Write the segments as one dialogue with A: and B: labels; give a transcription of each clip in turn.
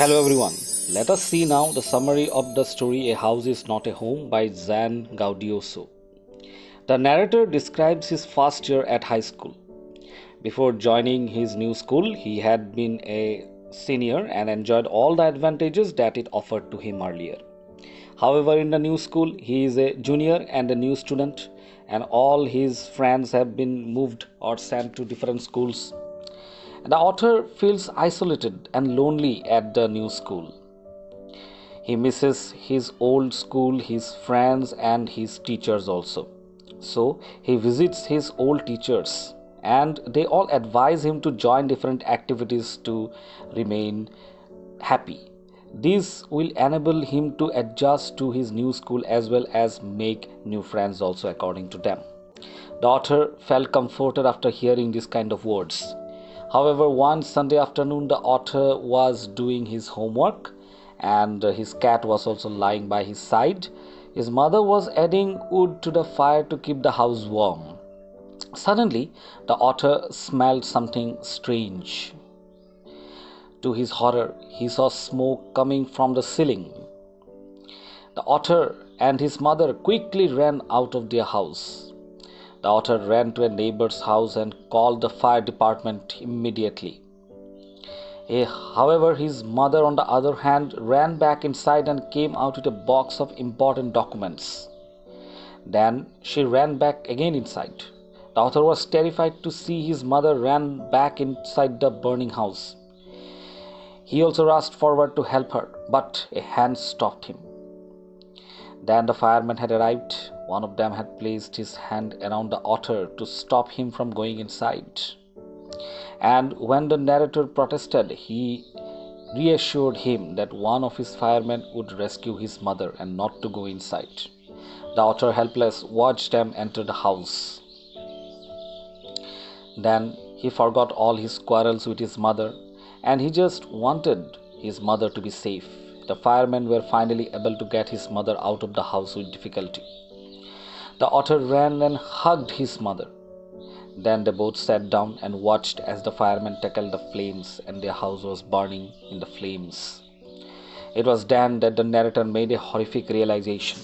A: Hello everyone. Let us see now the summary of the story A House is Not a Home by Zan Gaudioso. The narrator describes his first year at high school. Before joining his new school, he had been a senior and enjoyed all the advantages that it offered to him earlier. However, in the new school, he is a junior and a new student, and all his friends have been moved or sent to different schools the author feels isolated and lonely at the new school. He misses his old school, his friends, and his teachers also. So he visits his old teachers, and they all advise him to join different activities to remain happy. This will enable him to adjust to his new school as well as make new friends, also, according to them. The author felt comforted after hearing this kind of words However, one Sunday afternoon, the otter was doing his homework and his cat was also lying by his side. His mother was adding wood to the fire to keep the house warm. Suddenly, the otter smelled something strange. To his horror, he saw smoke coming from the ceiling. The otter and his mother quickly ran out of their house. The author ran to a neighbor's house and called the fire department immediately. However, his mother, on the other hand, ran back inside and came out with a box of important documents. Then she ran back again inside. The author was terrified to see his mother ran back inside the burning house. He also rushed forward to help her, but a hand stopped him. Then the firemen had arrived. One of them had placed his hand around the otter to stop him from going inside. And when the narrator protested, he reassured him that one of his firemen would rescue his mother and not to go inside. The otter, helpless, watched them enter the house. Then he forgot all his quarrels with his mother and he just wanted his mother to be safe. The firemen were finally able to get his mother out of the house with difficulty. The otter ran and hugged his mother. Then they both sat down and watched as the firemen tackled the flames and their house was burning in the flames. It was then that the narrator made a horrific realization.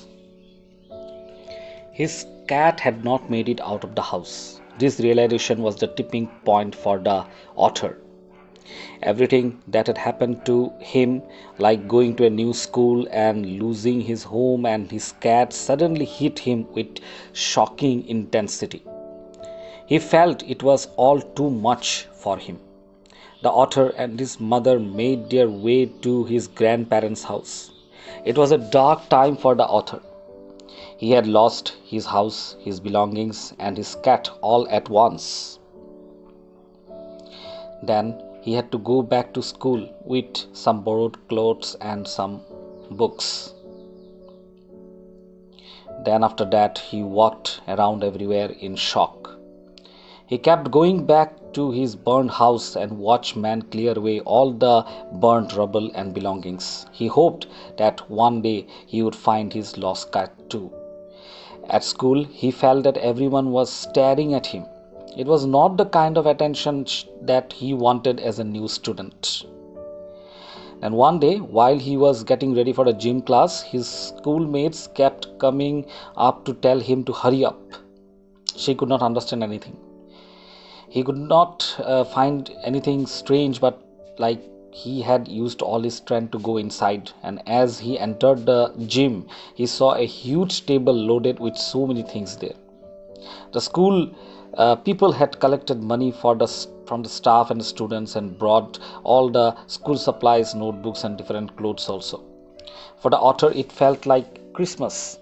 A: His cat had not made it out of the house. This realization was the tipping point for the author. Everything that had happened to him, like going to a new school and losing his home and his cat, suddenly hit him with shocking intensity. He felt it was all too much for him. The author and his mother made their way to his grandparents' house. It was a dark time for the author. He had lost his house, his belongings, and his cat all at once. Then he had to go back to school with some borrowed clothes and some books. Then, after that, he walked around everywhere in shock. He kept going back to his burned house and watched men clear away all the burnt rubble and belongings. He hoped that one day he would find his lost cat too. At school, he felt that everyone was staring at him it was not the kind of attention that he wanted as a new student. And one day, while he was getting ready for a gym class, his schoolmates kept coming up to tell him to hurry up. She could not understand anything. He could not uh, find anything strange, but like he had used all his strength to go inside. And as he entered the gym, he saw a huge table loaded with so many things there. The school uh, people had collected money for the from the staff and the students and brought all the school supplies notebooks and different clothes also. For the author it felt like christmas.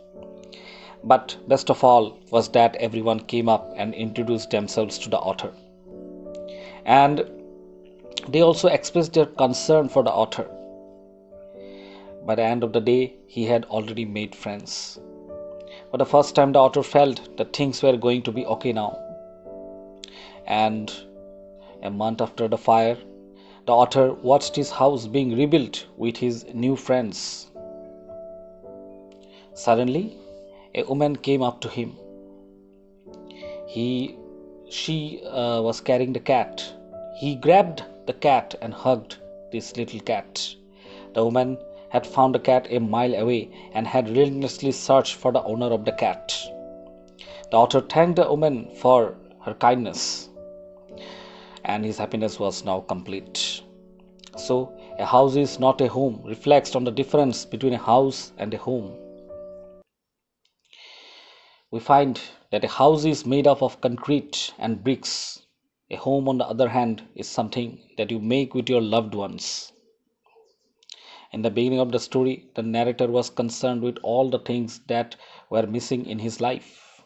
A: But best of all was that everyone came up and introduced themselves to the author. And they also expressed their concern for the author. By the end of the day he had already made friends. For the first time the author felt that things were going to be okay now and a month after the fire, the author watched his house being rebuilt with his new friends. Suddenly, a woman came up to him. He, she uh, was carrying the cat. He grabbed the cat and hugged this little cat. The woman had found the cat a mile away and had relentlessly searched for the owner of the cat. The author thanked the woman for her kindness, and his happiness was now complete. So, a house is not a home reflects on the difference between a house and a home. We find that a house is made up of concrete and bricks. A home, on the other hand, is something that you make with your loved ones. In the beginning of the story, the narrator was concerned with all the things that were missing in his life.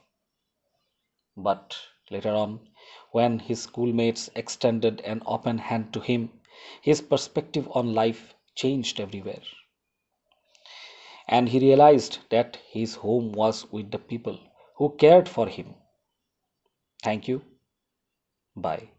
A: But later on, when his schoolmates extended an open hand to him, his perspective on life changed everywhere. And he realized that his home was with the people who cared for him. Thank you. Bye.